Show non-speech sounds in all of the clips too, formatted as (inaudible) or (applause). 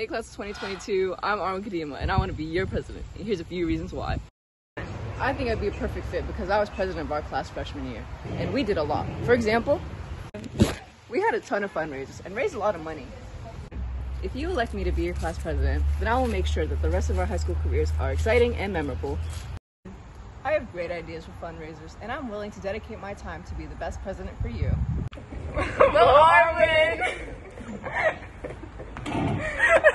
Hey class of 2022, I'm Armin Kadima and I want to be your president. And here's a few reasons why. I think I'd be a perfect fit because I was president of our class freshman year and we did a lot. For example, we had a ton of fundraisers and raised a lot of money. If you elect me to be your class president, then I will make sure that the rest of our high school careers are exciting and memorable. I have great ideas for fundraisers and I'm willing to dedicate my time to be the best president for you. Well, Armin! (laughs)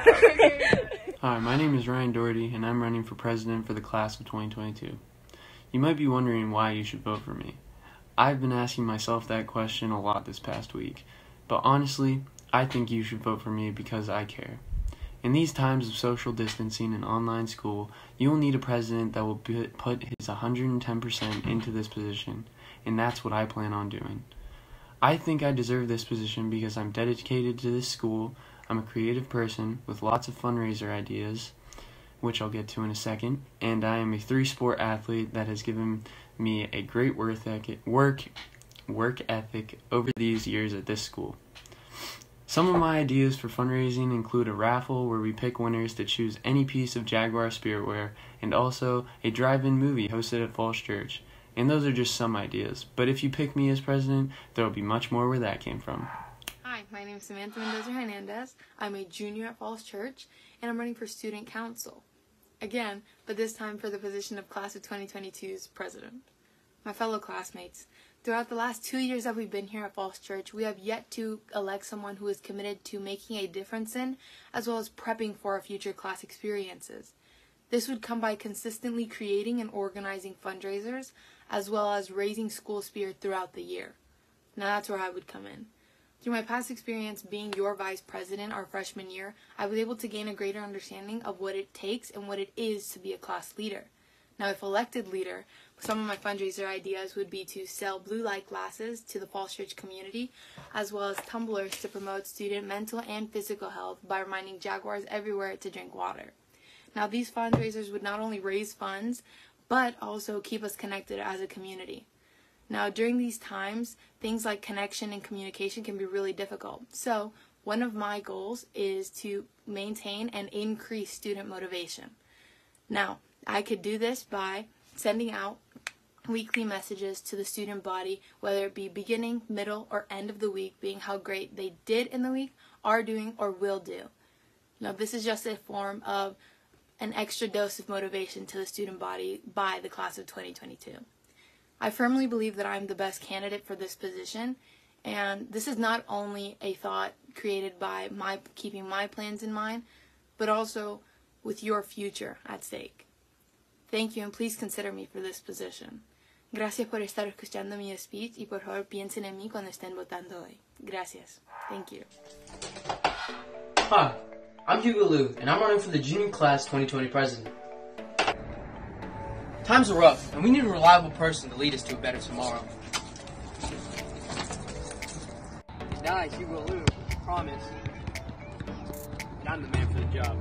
(laughs) Hi, my name is Ryan Doherty, and I'm running for president for the class of 2022. You might be wondering why you should vote for me. I've been asking myself that question a lot this past week, but honestly, I think you should vote for me because I care. In these times of social distancing and online school, you will need a president that will put his 110% into this position, and that's what I plan on doing. I think I deserve this position because I'm dedicated to this school, I'm a creative person with lots of fundraiser ideas, which I'll get to in a second, and I am a three sport athlete that has given me a great work work, ethic over these years at this school. Some of my ideas for fundraising include a raffle where we pick winners to choose any piece of Jaguar spiritware, and also a drive in movie hosted at Falls Church. And those are just some ideas. But if you pick me as president, there will be much more where that came from. My name is Samantha Mendoza Hernandez. I'm a junior at Falls Church, and I'm running for student council. Again, but this time for the position of Class of 2022's president. My fellow classmates, throughout the last two years that we've been here at Falls Church, we have yet to elect someone who is committed to making a difference in, as well as prepping for our future class experiences. This would come by consistently creating and organizing fundraisers, as well as raising school spirit throughout the year. Now that's where I would come in. Through my past experience being your vice president our freshman year, I was able to gain a greater understanding of what it takes and what it is to be a class leader. Now, if elected leader, some of my fundraiser ideas would be to sell blue light glasses to the Falls Church community, as well as tumblers to promote student mental and physical health by reminding Jaguars everywhere to drink water. Now, these fundraisers would not only raise funds, but also keep us connected as a community. Now, during these times, things like connection and communication can be really difficult. So, one of my goals is to maintain and increase student motivation. Now, I could do this by sending out weekly messages to the student body, whether it be beginning, middle, or end of the week, being how great they did in the week, are doing, or will do. Now, this is just a form of an extra dose of motivation to the student body by the class of 2022. I firmly believe that I'm the best candidate for this position, and this is not only a thought created by my keeping my plans in mind, but also with your future at stake. Thank you and please consider me for this position. Gracias por estar escuchando mi speech y por favor piensen en mí cuando estén votando hoy. Gracias. Thank you. Hi, I'm Hugo Liu, and I'm running for the Junior Class 2020 President. Times are rough, and we need a reliable person to lead us to a better tomorrow. And I, Hugo Liu, promise that I'm the man for the job.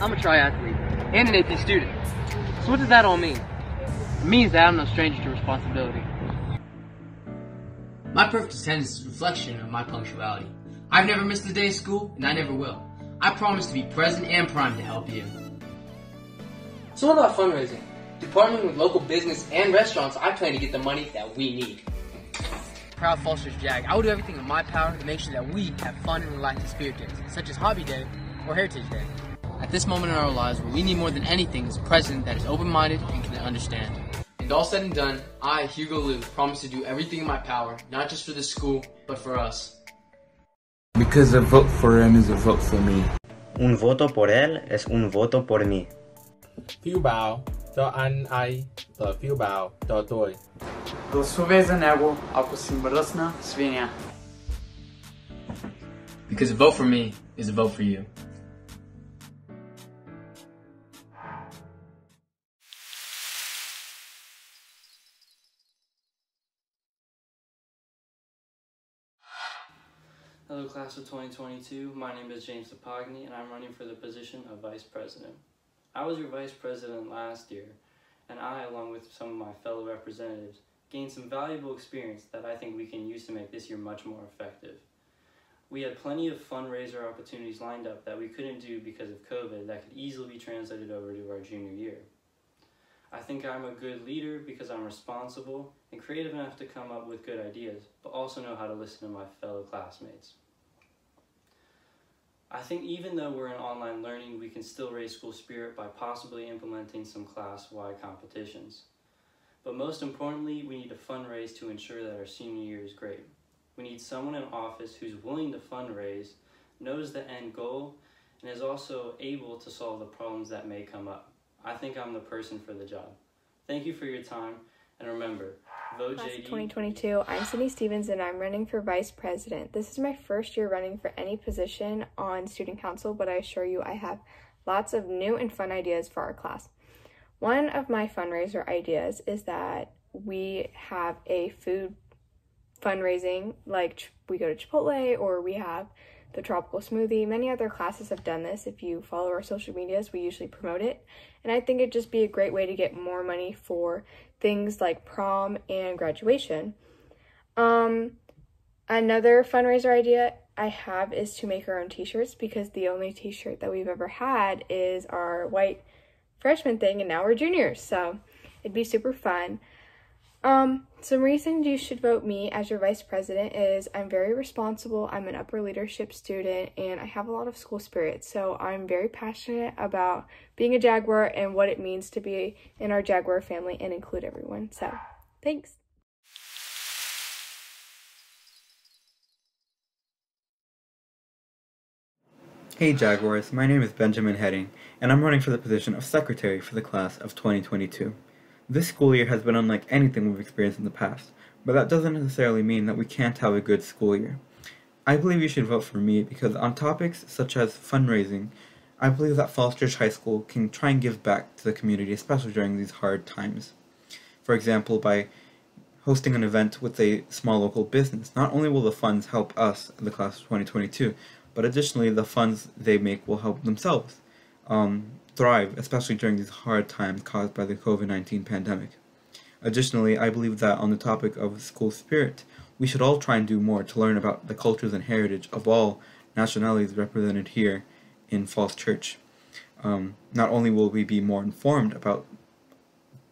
I'm a triathlete and an AP student. So what does that all mean? It means that I'm no stranger to responsibility. My perfect attendance is a reflection of my punctuality. I've never missed a day of school, and I never will. I promise to be present and primed to help you. So what about fundraising? Through partnering with local business and restaurants, I plan to get the money that we need. Proud Falls Church Jag, I will do everything in my power to make sure that we have fun and relaxing spirit days, such as Hobby Day or Heritage Day. At this moment in our lives, what we need more than anything is a president that is open-minded and can understand. And all said and done, I, Hugo Liu, promise to do everything in my power, not just for the school, but for us. Because a vote for him is a vote for me. Un voto por él es un voto por mí. Phiêu bào cho anh ai tờ phiêu bào cho tôi. Głosuję za niego, ako simbolosna świnia. Because a vote for me is a vote for you. Hello, class of 2022. My name is James Apogny, and I'm running for the position of vice president. I was your vice president last year, and I, along with some of my fellow representatives, gained some valuable experience that I think we can use to make this year much more effective. We had plenty of fundraiser opportunities lined up that we couldn't do because of COVID that could easily be translated over to our junior year. I think I'm a good leader because I'm responsible and creative enough to come up with good ideas, but also know how to listen to my fellow classmates. I think even though we're in online learning, we can still raise school spirit by possibly implementing some class-wide competitions. But most importantly, we need to fundraise to ensure that our senior year is great. We need someone in office who's willing to fundraise, knows the end goal, and is also able to solve the problems that may come up. I think I'm the person for the job. Thank you for your time, and remember, vote Class JD. of 2022, I'm Sydney Stevens and I'm running for Vice President. This is my first year running for any position on Student Council, but I assure you I have lots of new and fun ideas for our class. One of my fundraiser ideas is that we have a food fundraising, like we go to Chipotle or we have the tropical smoothie. Many other classes have done this. If you follow our social medias, we usually promote it. And I think it'd just be a great way to get more money for things like prom and graduation. Um, another fundraiser idea I have is to make our own t-shirts because the only t-shirt that we've ever had is our white freshman thing and now we're juniors. So it'd be super fun. Um, some reasons you should vote me as your vice president is I'm very responsible, I'm an upper leadership student, and I have a lot of school spirit. So I'm very passionate about being a Jaguar and what it means to be in our Jaguar family and include everyone. So thanks. Hey Jaguars, my name is Benjamin Heading, and I'm running for the position of Secretary for the class of 2022. This school year has been unlike anything we've experienced in the past, but that doesn't necessarily mean that we can't have a good school year. I believe you should vote for me because on topics such as fundraising, I believe that Falls Church High School can try and give back to the community, especially during these hard times. For example, by hosting an event with a small local business, not only will the funds help us, the class of 2022, but additionally the funds they make will help themselves um, thrive, especially during these hard times caused by the COVID-19 pandemic. Additionally, I believe that on the topic of school spirit, we should all try and do more to learn about the cultures and heritage of all nationalities represented here in Falls Church. Um, not only will we be more informed about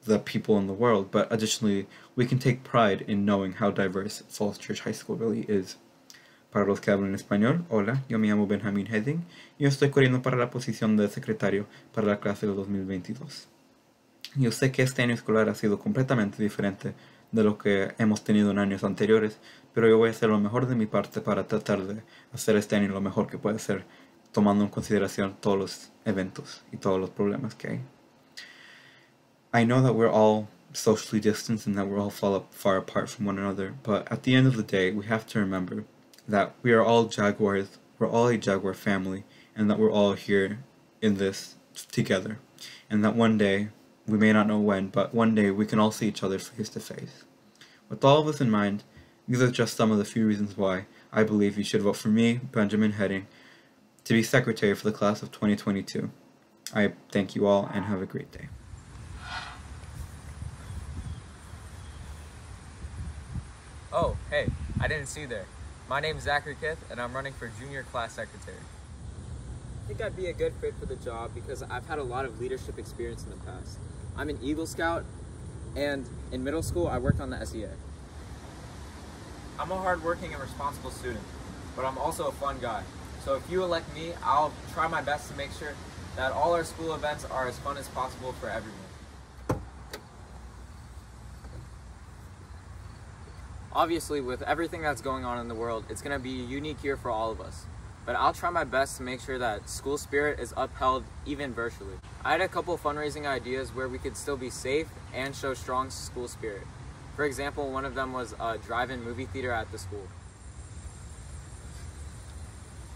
the people in the world, but additionally, we can take pride in knowing how diverse Falls Church High School really is. Para los que hablan español, hola, yo me llamo Benjamin Heading y yo estoy corriendo para la posición de secretario para la clase de 2022. Yo sé que este año escolar ha sido completamente diferente de lo que hemos tenido en años anteriores, pero yo voy a hacer lo mejor de mi parte para tratar de hacer este año lo mejor que puede ser, tomando en consideración todos los eventos y todos los problemas que hay. I know that we're all socially distanced and that we're all far, apart from one another, but at the end of the day, we have to remember that we are all Jaguars, we're all a Jaguar family, and that we're all here in this together. And that one day, we may not know when, but one day we can all see each other face to face. With all of this in mind, these are just some of the few reasons why I believe you should vote for me, Benjamin Heading, to be secretary for the class of 2022. I thank you all and have a great day. Oh, hey, I didn't see you there. My name is Zachary Kith, and I'm running for junior class secretary. I think I'd be a good fit for the job because I've had a lot of leadership experience in the past. I'm an Eagle Scout, and in middle school, I worked on the SEA. I'm a hardworking and responsible student, but I'm also a fun guy. So if you elect me, I'll try my best to make sure that all our school events are as fun as possible for everyone. Obviously, with everything that's going on in the world, it's going to be a unique year for all of us. But I'll try my best to make sure that school spirit is upheld even virtually. I had a couple fundraising ideas where we could still be safe and show strong school spirit. For example, one of them was a drive-in movie theater at the school.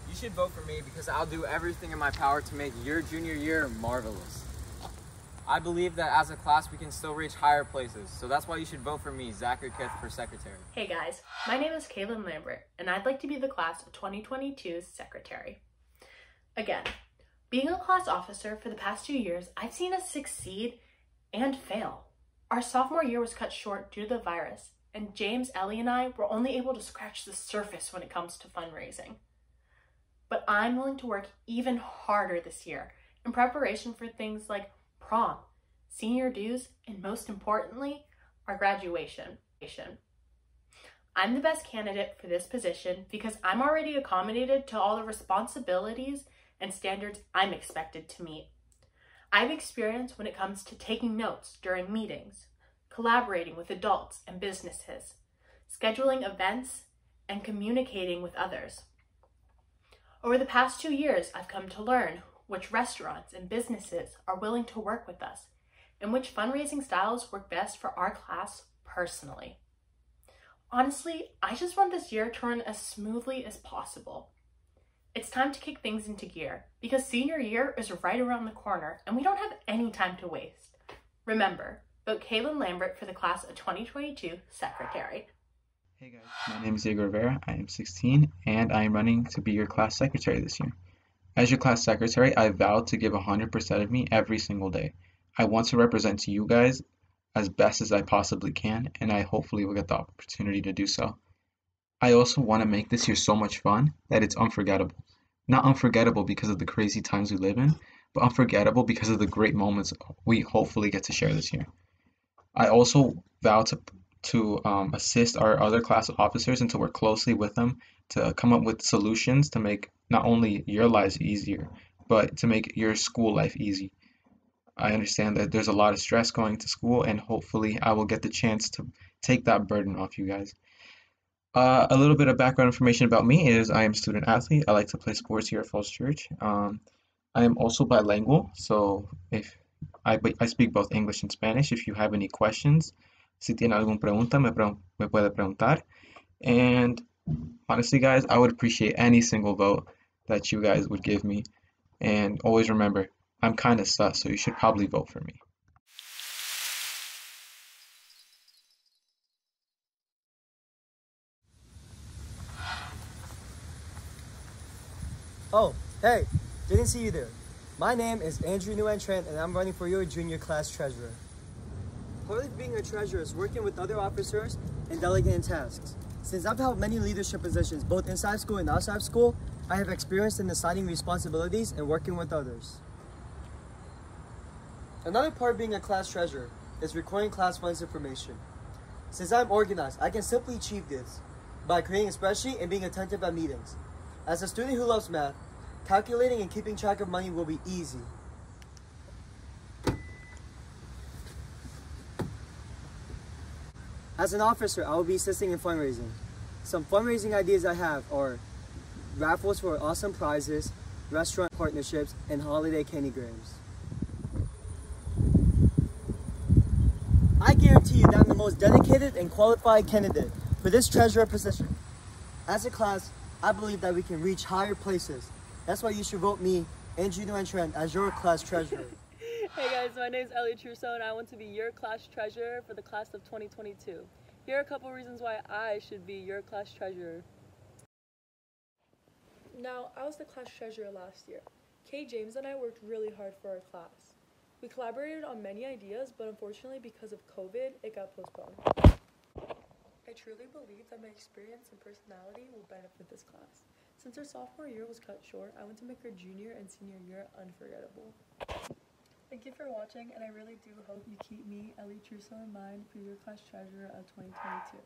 You should vote for me because I'll do everything in my power to make your junior year marvelous. I believe that as a class we can still reach higher places, so that's why you should vote for me, Zachary Kith, for secretary. Hey guys, my name is Kaylin Lambert, and I'd like to be the class of 2022's secretary. Again, being a class officer for the past two years, I've seen us succeed and fail. Our sophomore year was cut short due to the virus, and James, Ellie, and I were only able to scratch the surface when it comes to fundraising. but I'm willing to work even harder this year in preparation for things like prom, senior dues, and most importantly, our graduation. I'm the best candidate for this position because I'm already accommodated to all the responsibilities and standards I'm expected to meet. I have experience when it comes to taking notes during meetings, collaborating with adults and businesses, scheduling events, and communicating with others. Over the past two years, I've come to learn which restaurants and businesses are willing to work with us and which fundraising styles work best for our class personally. Honestly, I just want this year to run as smoothly as possible. It's time to kick things into gear because senior year is right around the corner and we don't have any time to waste. Remember, vote Kaylin Lambert for the class of 2022 secretary. Hey guys, my name is Diego Rivera. I am 16 and I am running to be your class secretary this year. As your class secretary, I vow to give 100% of me every single day. I want to represent you guys as best as I possibly can, and I hopefully will get the opportunity to do so. I also want to make this year so much fun that it's unforgettable. Not unforgettable because of the crazy times we live in, but unforgettable because of the great moments we hopefully get to share this year. I also vow to to um, assist our other class officers and to work closely with them to come up with solutions to make not only your lives easier, but to make your school life easy. I understand that there's a lot of stress going to school, and hopefully, I will get the chance to take that burden off you guys. Uh, a little bit of background information about me is I am a student athlete. I like to play sports here at Falls Church. Um, I am also bilingual, so if I, I speak both English and Spanish. If you have any questions, si tiene alguna pregunta, me, pre me puede preguntar. And honestly, guys, I would appreciate any single vote that you guys would give me. And always remember, I'm kind of sus, so you should probably vote for me. Oh, hey, didn't see you there. My name is Andrew Nguyen and I'm running for your junior class treasurer. Part of being a treasurer is working with other officers and delegating tasks. Since I've held many leadership positions, both inside school and outside school, I have experience in assigning responsibilities and working with others. Another part of being a class treasurer is recording class funds information. Since I'm organized, I can simply achieve this by creating a spreadsheet and being attentive at meetings. As a student who loves math, calculating and keeping track of money will be easy. As an officer, I will be assisting in fundraising. Some fundraising ideas I have are raffles for awesome prizes, restaurant partnerships, and holiday candygrams. I guarantee you that I'm the most dedicated and qualified candidate for this treasurer position. As a class, I believe that we can reach higher places. That's why you should vote me and Juno and Trent as your class treasurer. Hey guys, my name is Ellie Trousseau and I want to be your class treasurer for the class of 2022. Here are a couple reasons why I should be your class treasurer. Now, I was the class treasurer last year. Kay James and I worked really hard for our class. We collaborated on many ideas, but unfortunately because of COVID, it got postponed. I truly believe that my experience and personality will benefit this class. Since our sophomore year was cut short, I want to make our junior and senior year unforgettable. Thank you for watching, and I really do hope you keep me, Ellie Trousseau, in mind for your class treasurer of 2022.